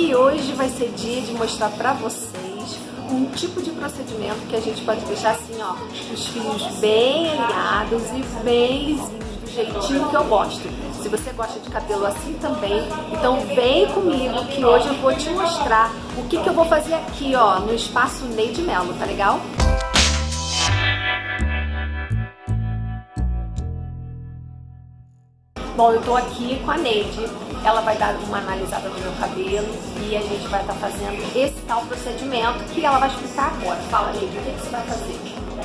E hoje vai ser dia de mostrar pra vocês um tipo de procedimento que a gente pode deixar assim, ó, os fios bem alinhados e bem lisinhos, do jeitinho que eu gosto. Se você gosta de cabelo assim também, então vem comigo que hoje eu vou te mostrar o que, que eu vou fazer aqui, ó, no espaço Neide Melo, tá legal? Bom, eu tô aqui com a Neide, ela vai dar uma analisada no meu cabelo e a gente vai estar tá fazendo esse tal procedimento que ela vai explicar agora. Fala, Neide, o que, que você vai fazer?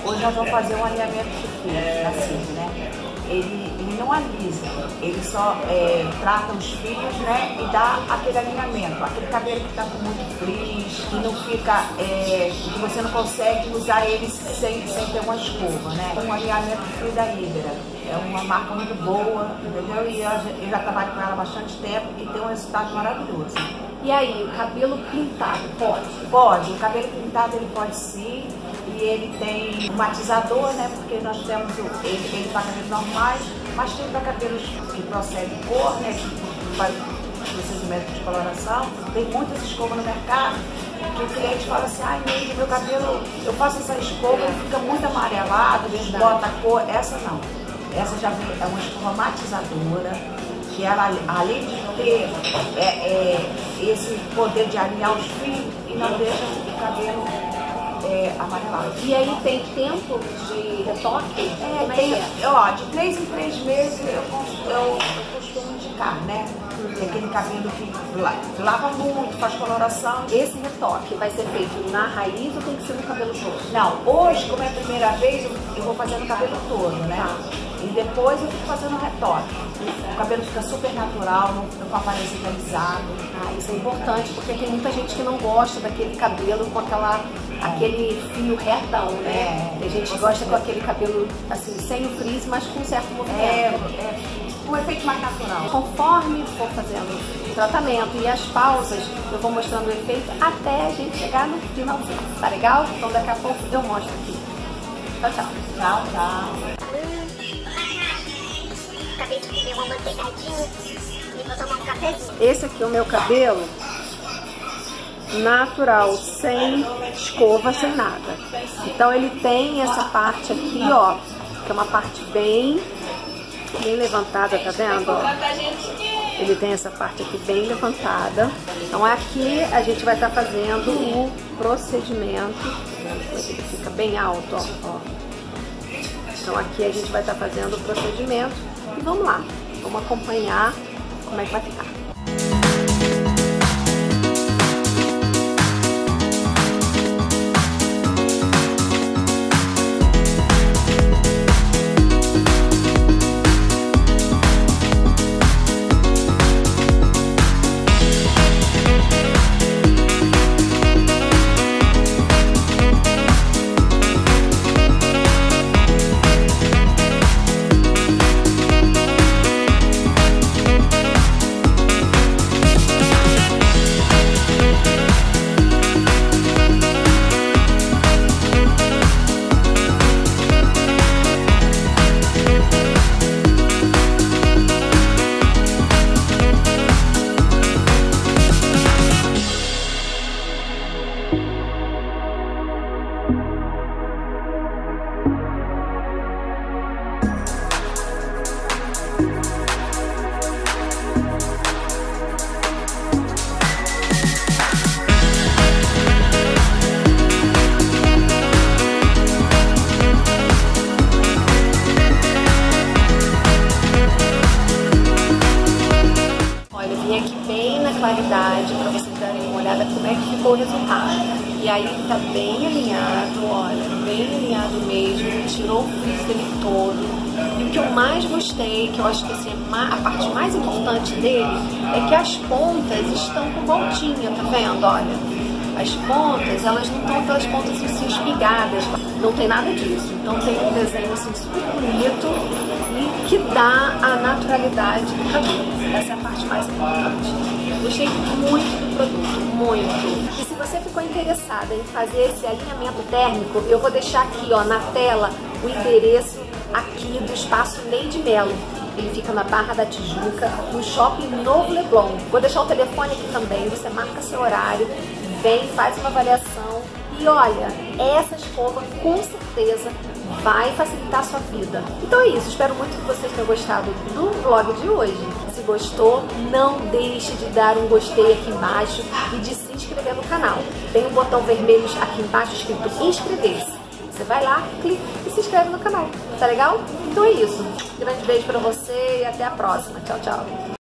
Hoje nós vamos fazer um alinhamento de fio, assim, né? Ele não alisa, ele só é, trata os fios né, e dá aquele alinhamento, aquele cabelo que está com muito frizz, que não fica, é, que você não consegue usar ele sem, sem ter uma escova, né? Um alinhamento fio da Hydra. É uma marca muito boa, entendeu? E eu, eu já trabalho com ela há bastante tempo e tem um resultado maravilhoso. E aí, o cabelo pintado pode? Pode, o cabelo pintado ele pode sim. E ele tem um matizador, né? Porque nós temos o, ele, ele para cabelos normais, mas tem para cabelos que procedem cor, né? Que faz procedimento de coloração. Tem muitas escovas no mercado que o cliente fala assim, ai Neide, meu cabelo, eu faço essa escova, ele fica muito amarelado, bota a cor. Essa não. Essa já é uma escova matizadora, que ela, além de ter é, é, esse poder de alinhar os fios e não deixa o cabelo é, amarelado. E aí tem tempo de retoque? É, é tem, é? ó, de três em três meses eu, eu, eu costumo indicar, né? Tem aquele cabelo que lava muito, faz coloração. Esse retoque vai ser feito na raiz ou tem que ser no cabelo todo? Não, hoje, como é a primeira vez, eu vou fazer no cabelo todo, né? Tá. E depois eu fico fazendo retoque. O cabelo fica super natural, não fica com a aparência realizado. Ah, isso é importante, porque tem muita gente que não gosta daquele cabelo com aquela, aquele fio retão, né? É, tem gente gosta com aquele cabelo assim, sem o frizz, mas com certo movimento. É, é um efeito mais natural. Conforme for fazendo o tratamento e as pausas, eu vou mostrando o efeito até a gente chegar no finalzinho. Tá legal? Então daqui a pouco eu mostro aqui. Tchau, tchau. Tchau, tchau acabei de comer uma manteigadinha e vou tomar um cafezinho. Esse aqui é o meu cabelo natural, sem escova, sem nada. Então ele tem essa parte aqui, ó, que é uma parte bem, bem levantada, tá vendo? Ele tem essa parte aqui bem levantada. Então aqui a gente vai estar tá fazendo o procedimento. Ele fica bem alto, ó, ó. Então aqui a gente vai estar tá fazendo o procedimento e vamos lá, vamos acompanhar como é que vai ficar. Claridade para vocês darem uma olhada como é que ficou o resultado. E aí tá bem alinhado, olha, bem alinhado mesmo, tirou o frizz dele todo. E o que eu mais gostei, que eu acho que assim, a parte mais importante dele, é que as pontas estão com voltinha, tá vendo? Olha, as pontas, elas não estão aquelas pontas assim espigadas, não tem nada disso. Então tem um desenho assim super bonito e que dá a naturalidade do cabelo. Essa é a parte mais importante. Gostei muito do produto, muito. E se você ficou interessada em fazer esse alinhamento térmico, eu vou deixar aqui ó, na tela o endereço aqui do espaço Neide Melo. Ele fica na Barra da Tijuca, no Shopping Novo Leblon. Vou deixar o telefone aqui também, você marca seu horário, vem, faz uma avaliação e olha, essa escova com certeza vai facilitar a sua vida. Então é isso, espero muito que vocês tenham gostado do vlog de hoje. Gostou, não deixe de dar um gostei aqui embaixo e de se inscrever no canal. Tem um botão vermelho aqui embaixo escrito inscrever-se. Você vai lá, clica e se inscreve no canal. Tá legal? Então é isso. Grande beijo pra você e até a próxima. Tchau, tchau.